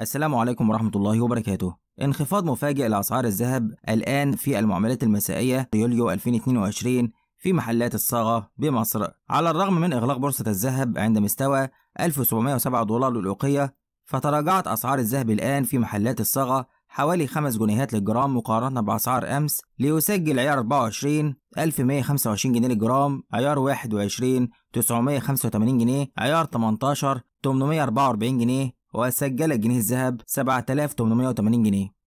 السلام عليكم ورحمة الله وبركاته. انخفاض مفاجئ لأسعار الذهب الآن في المعاملات المسائية يوليو 2022 في محلات الصاغة بمصر. على الرغم من إغلاق بورصة الذهب عند مستوى 1707 دولار للأوقية فتراجعت أسعار الذهب الآن في محلات الصاغة حوالي 5 جنيهات للجرام مقارنة بأسعار أمس ليسجل عيار 24 1125 جنيه للجرام عيار 21 985 جنيه عيار 18 844 جنيه وسجل الجنيه الذهب 7880 جنيه.